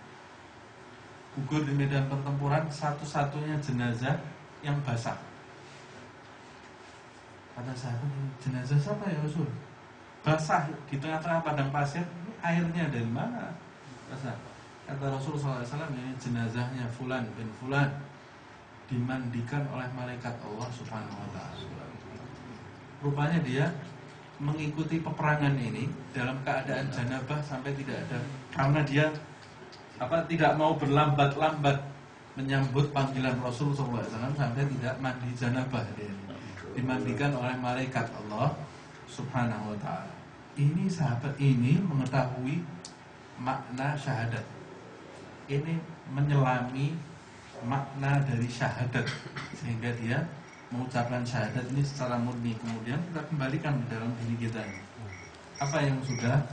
gugur di medan pertempuran satu-satunya jenazah yang basah Kata sahabat, jenazah siapa ya Rasul? Basah di tengah-tengah padang pasir, airnya dari mana? Basah. Kata Rasul SAW, ini jenazahnya Fulan bin Fulan dimandikan oleh malaikat Allah Subhanahu Wa Taala. Rupanya dia mengikuti peperangan ini dalam keadaan janabah sampai tidak ada karena dia apa tidak mau berlambat-lambat menyambut panggilan Rasul SAW sampai tidak mandi janabah dimandikan oleh malaikat Allah Subhanahu wa taala. Ini sahabat ini mengetahui makna syahadat. Ini menyelami makna dari syahadat sehingga dia mengucapkan syahadat ini secara murni. Kemudian kita kembalikan ke dalam diri kita. Apa yang sudah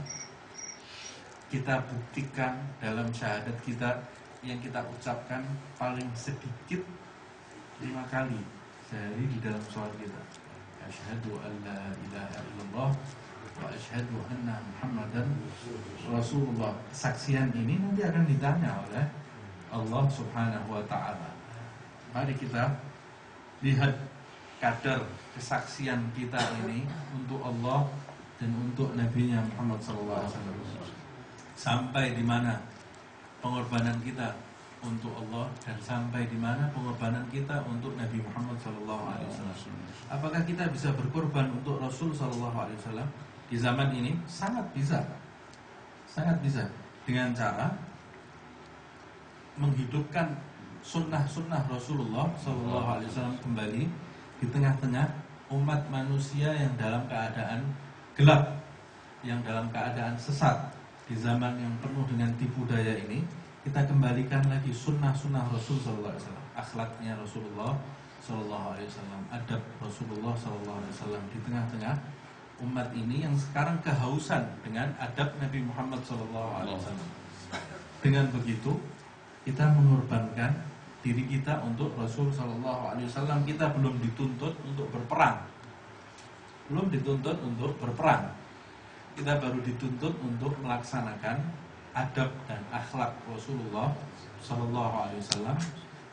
kita buktikan dalam syahadat kita yang kita ucapkan paling sedikit lima kali sehari di dalam sholat kita. Asyhadu an la ilaha illallah wa asyhadu anna Muhammadan Rasulullah. Kesaksian ini nanti akan ditanya oleh Allah Subhanahu wa taala. Mari kita lihat kadar kesaksian kita ini untuk Allah dan untuk Nabi-Nya Muhammad sallallahu alaihi wasallam. Sampai di mana pengorbanan kita untuk Allah dan sampai di mana pengorbanan kita untuk Nabi Muhammad SAW. Apakah kita bisa berkorban untuk Rasul SAW di zaman ini? Sangat bisa, sangat bisa dengan cara menghidupkan sunnah-sunnah Rasulullah SAW kembali di tengah-tengah umat manusia yang dalam keadaan gelap, yang dalam keadaan sesat di zaman yang penuh dengan tipu daya ini kita kembalikan lagi sunnah-sunnah Rasul Sallallahu Alaihi Wasallam, akhlaknya Rasulullah Sallallahu Alaihi Wasallam, adab Rasulullah Sallallahu Alaihi Wasallam di tengah-tengah umat ini yang sekarang kehausan dengan adab Nabi Muhammad Sallallahu Alaihi Wasallam. Dengan begitu kita mengorbankan diri kita untuk Rasul Sallallahu Alaihi Wasallam. Kita belum dituntut untuk berperang, belum dituntut untuk berperang. Kita baru dituntut untuk melaksanakan adab dan akhlak Rasulullah Shallallahu Alaihi Wasallam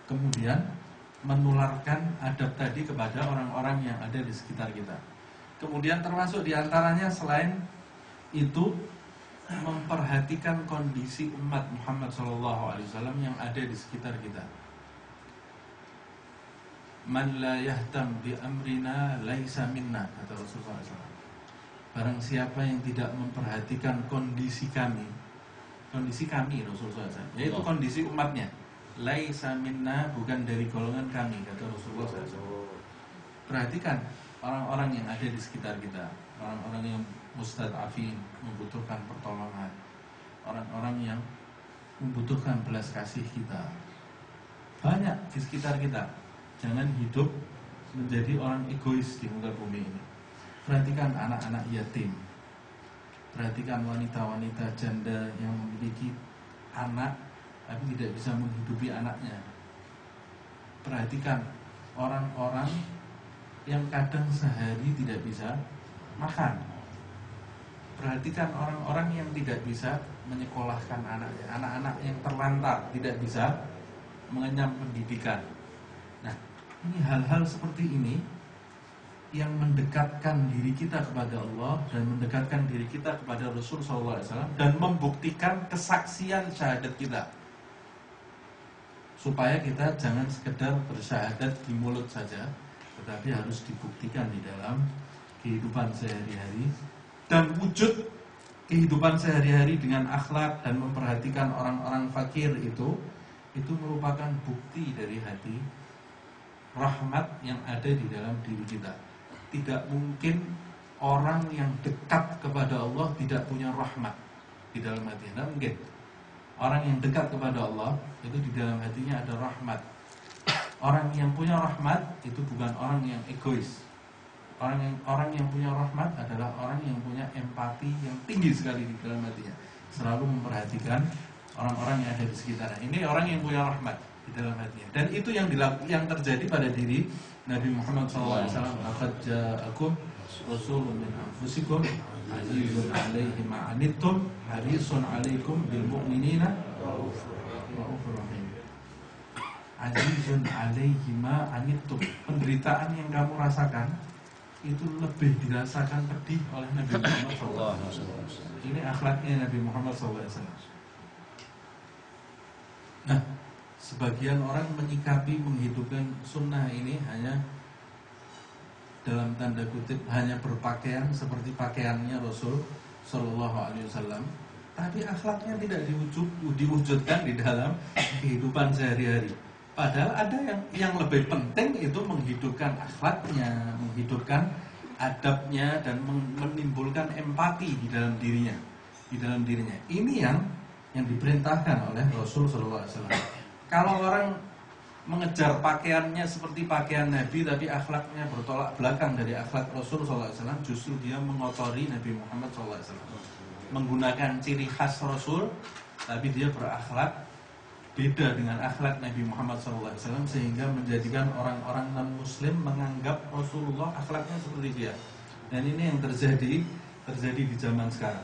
kemudian menularkan adab tadi kepada orang-orang yang ada di sekitar kita. Kemudian termasuk di antaranya selain itu memperhatikan kondisi umat Muhammad Shallallahu Alaihi Wasallam yang ada di sekitar kita. Man la yahtam bi amrina laisa minna kata Rasulullah SAW. Barang siapa yang tidak memperhatikan kondisi kami, kondisi kami Rasulullah SAW yaitu oh. kondisi umatnya. Laisa minna bukan dari golongan kami kata Rasulullah SAW perhatikan orang-orang yang ada di sekitar kita orang-orang yang mustadafin membutuhkan pertolongan orang-orang yang membutuhkan belas kasih kita. Banyak di sekitar kita. Jangan hidup menjadi orang egois di muka bumi ini perhatikan anak-anak yatim Perhatikan wanita-wanita janda yang memiliki anak tapi tidak bisa menghidupi anaknya. Perhatikan orang-orang yang kadang sehari tidak bisa makan. Perhatikan orang-orang yang tidak bisa menyekolahkan anaknya, anak-anak yang terlantar tidak bisa mengenyam pendidikan. Nah, ini hal-hal seperti ini yang mendekatkan diri kita kepada Allah dan mendekatkan diri kita kepada Rasul SAW dan membuktikan kesaksian syahadat kita supaya kita jangan sekedar bersyahadat di mulut saja tetapi harus dibuktikan di dalam kehidupan sehari-hari dan wujud kehidupan sehari-hari dengan akhlak dan memperhatikan orang-orang fakir itu itu merupakan bukti dari hati rahmat yang ada di dalam diri kita. Tidak mungkin orang yang dekat kepada Allah tidak punya rahmat di dalam hatinya. Tidak mungkin. Orang yang dekat kepada Allah itu di dalam hatinya ada rahmat. Orang yang punya rahmat itu bukan orang yang egois. Orang yang orang yang punya rahmat adalah orang yang punya empati yang tinggi sekali di dalam hatinya. Selalu memperhatikan orang-orang yang ada di sekitarnya. Ini orang yang punya rahmat di dalam hatinya. Dan itu yang dilaku, yang terjadi pada diri Nabi Muhammad SAW. Laqad ja'akum rasulun min anfusikum azizun 'alaihi ma anittum harisun 'alaikum bil mu'minina raufur rahim. Azizun 'alaihi ma anittum. Penderitaan yang kamu rasakan itu lebih dirasakan pedih oleh Nabi Muhammad SAW. Ini akhlaknya Nabi Muhammad SAW. Nah, sebagian orang menyikapi menghidupkan sunnah ini hanya dalam tanda kutip hanya berpakaian seperti pakaiannya Rasul Shallallahu Alaihi Wasallam, tapi akhlaknya tidak diwujud, diwujudkan di dalam kehidupan sehari-hari. Padahal ada yang yang lebih penting itu menghidupkan akhlaknya, menghidupkan adabnya dan menimbulkan empati di dalam dirinya, di dalam dirinya. Ini yang yang diperintahkan oleh Rasul Shallallahu Alaihi Wasallam. Kalau orang mengejar pakaiannya seperti pakaian Nabi tapi akhlaknya bertolak belakang dari akhlak Rasul SAW justru dia mengotori Nabi Muhammad SAW menggunakan ciri khas Rasul tapi dia berakhlak beda dengan akhlak Nabi Muhammad SAW sehingga menjadikan orang-orang non Muslim menganggap Rasulullah akhlaknya seperti dia. Dan ini yang terjadi terjadi di zaman sekarang.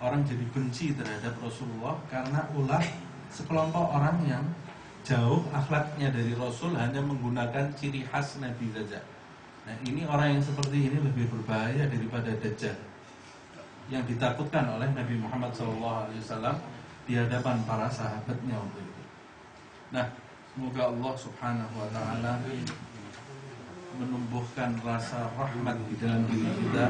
Orang jadi benci terhadap Rasulullah karena ulah sekelompok orang yang jauh akhlaknya dari Rasul hanya menggunakan ciri khas Nabi saja. Nah ini orang yang seperti ini lebih berbahaya daripada Dajjal yang ditakutkan oleh Nabi Muhammad SAW di hadapan para sahabatnya waktu itu. Nah semoga Allah Subhanahu Wa Taala menumbuhkan rasa rahmat di dalam diri kita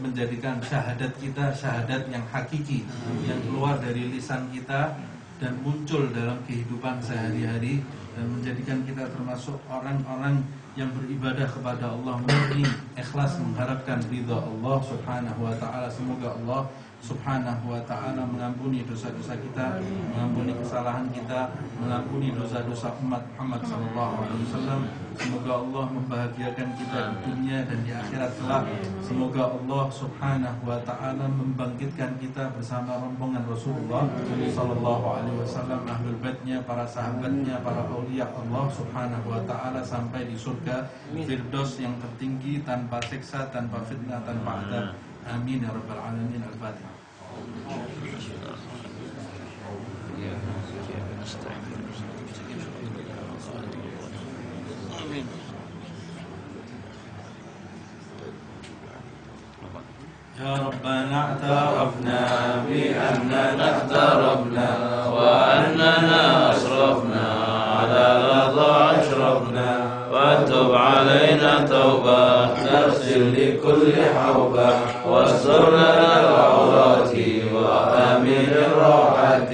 menjadikan syahadat kita syahadat yang hakiki yang keluar dari lisan kita dan muncul dalam kehidupan sehari-hari dan menjadikan kita termasuk orang-orang yang beribadah kepada Allah murni ikhlas mengharapkan ridha Allah Subhanahu wa taala. Semoga Allah Subhanahu wa taala mengampuni dosa-dosa kita, mengampuni kesalahan kita, mengampuni dosa-dosa umat Muhammad sallallahu alaihi wasallam. Semoga Allah membahagiakan kita di dunia dan di akhirat kelak. Semoga Allah Subhanahu wa taala membangkitkan kita bersama rombongan Rasulullah sallallahu alaihi wasallam, ahlul baitnya, para sahabatnya, para auliya Allah Subhanahu wa taala sampai di surga Firdaus yang tertinggi tanpa siksa, tanpa fitnah, tanpa adab. Amin ya rabbal alamin. Al-Fatihah. يا ربنا اعترفنا بأننا اقتربنا وأننا أسرفنا على رضا أشرفنا وتب علينا توبة. نغسل لكل حوبة واستر لنا العورات. وآمن الروعات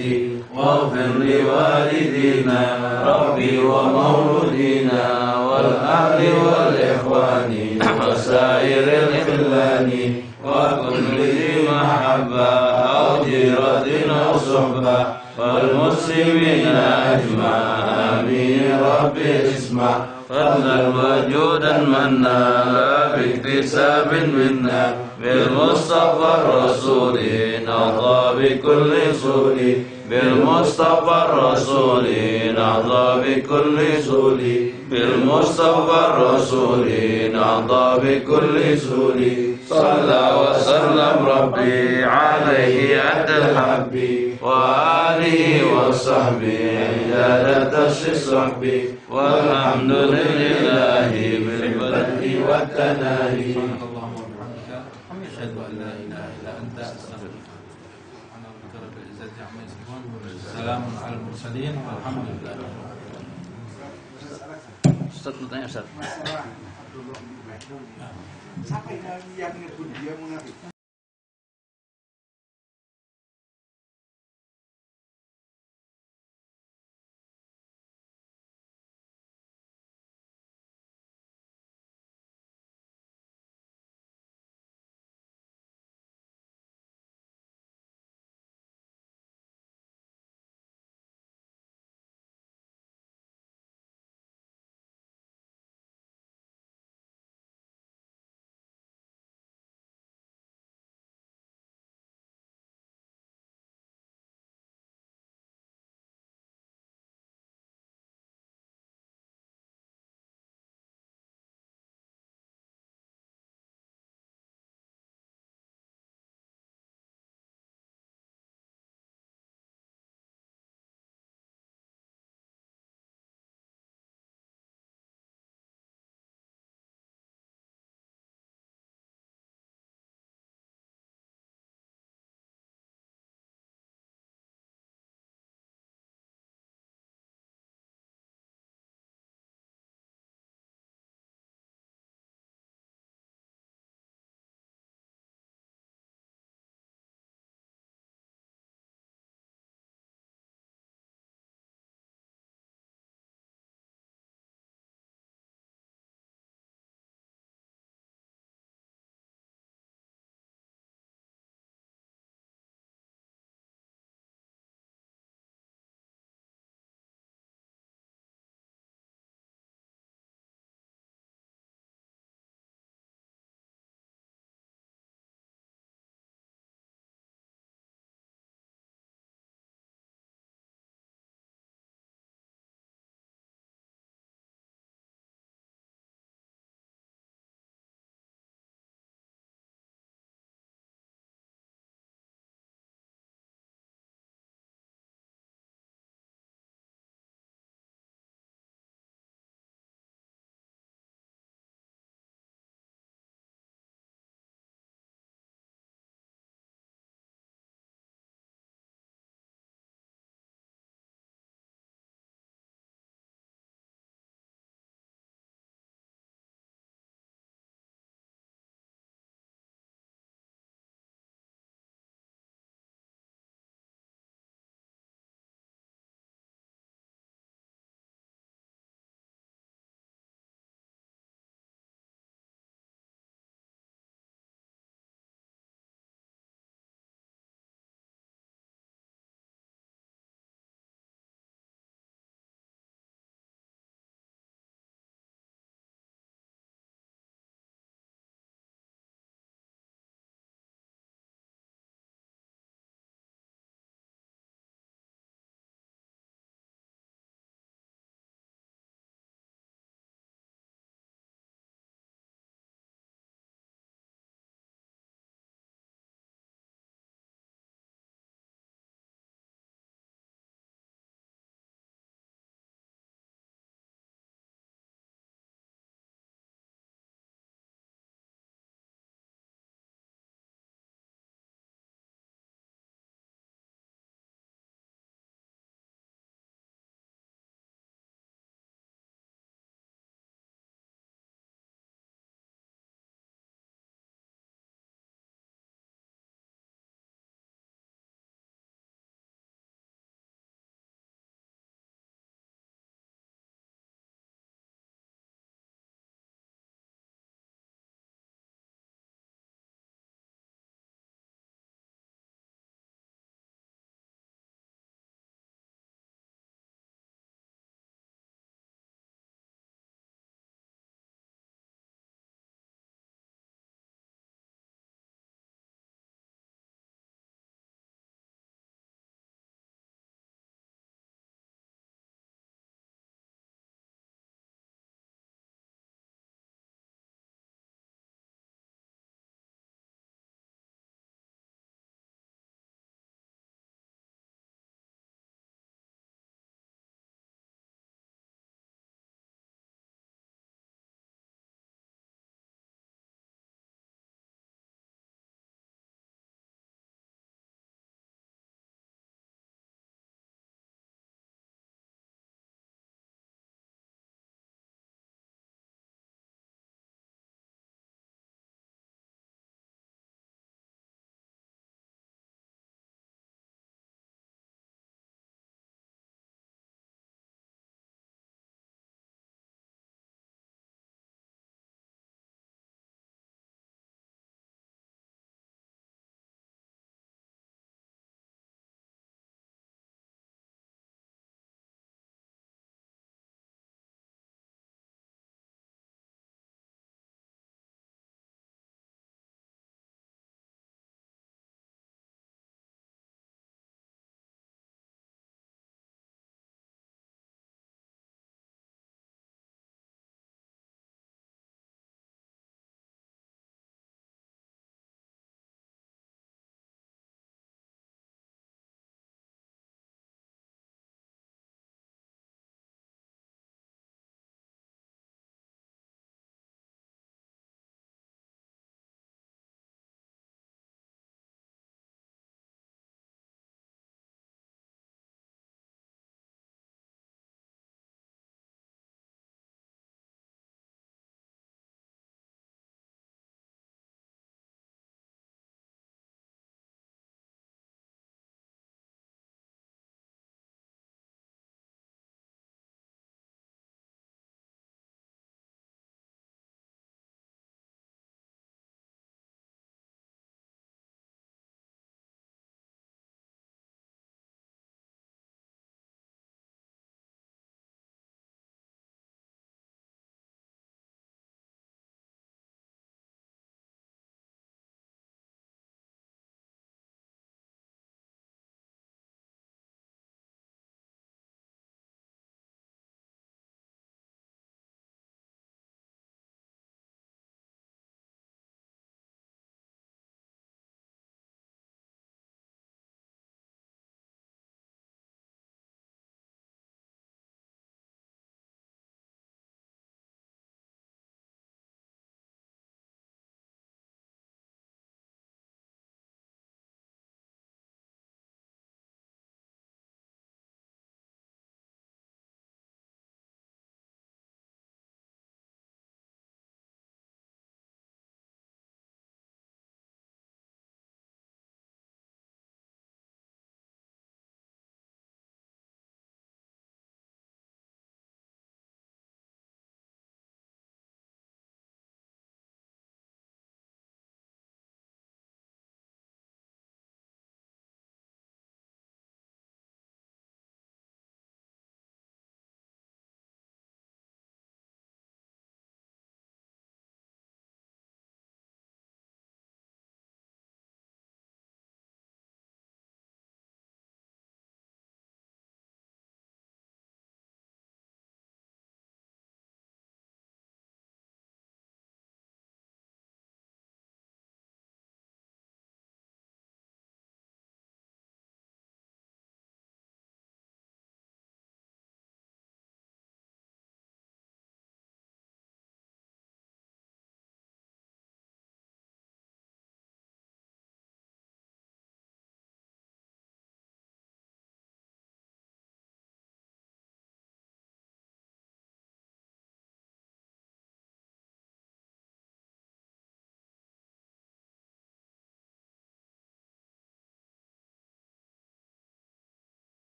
واغفر لوالدينا ربي ومولودينا والأهل والإخوان وسائر الخلان وكل ذي محبة أو جيرة أو صحبة والمسلمين أجمع آمين. ربي اسمع. فضلا وجودا منا لا باكتساب منا. بالمصطفى الرسول نرضى بكل سول بالمصطفى الرسول نرضى بكل سول بالمصطفى الرسول نرضى بكل سول صلى وسلم ربي عليه عد الحب وآله وصحبه عدادة الصحب. والحمد لله بالبدء والتناهي سلام على المرسلين والحمد لله Ustaz bertanya Ustaz. Siapa yang yang menyebut dia munafik?